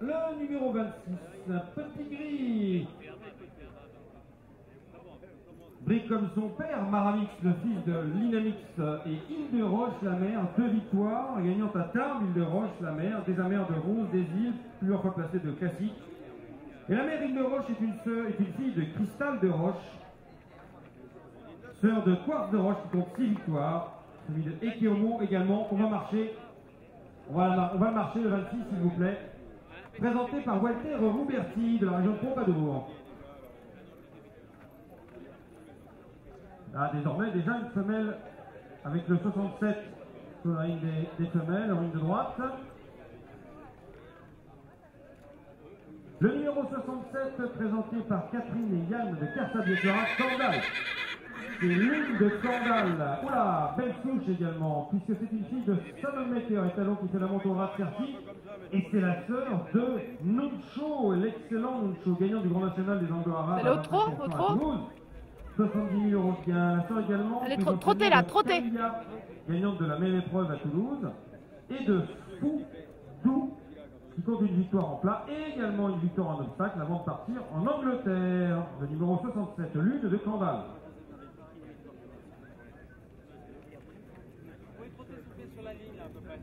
Le numéro 26, Petit Gris. Brique comme son père, Maramix, le fils de Linamix et Île de Roche, la mère, deux victoires, gagnant à Tarbes, Île de Roche, la mère, des amers de Rose, des îles, plusieurs fois placée de classique. Et la mère Île de Roche est une, sœur, est une fille de Cristal de Roche, sœur de Quartz de Roche qui compte six victoires, celui de Ekiomo également. On va marcher, on va, on va marcher le 26 s'il vous plaît, présenté par Walter Rouberti de la région de Pompadour. Là, désormais, déjà une femelle avec le 67 sur la ligne des, femelles, en ligne de droite. Le numéro 67, présenté par Catherine et Yann de Carsabietera, Scandale. C'est l'une de Scandale. Oula, belle souche également, puisque c'est une fille de Maker, étalon qui fait la moto au Certi. Et c'est la sœur de Nuncho, l'excellent Nuncho, gagnant du Grand National des Anglo-Arabes. Elle est au trop, au trop 70 000 euros de gain. La sœur également. Elle est trop, trottée là, trottée. Gagnante de la même épreuve à Toulouse. Et de Foudou, qui compte une victoire en plat et également une victoire en obstacle avant de partir en Angleterre. Le numéro 67, Lune de Candal. sur la ligne à peu près,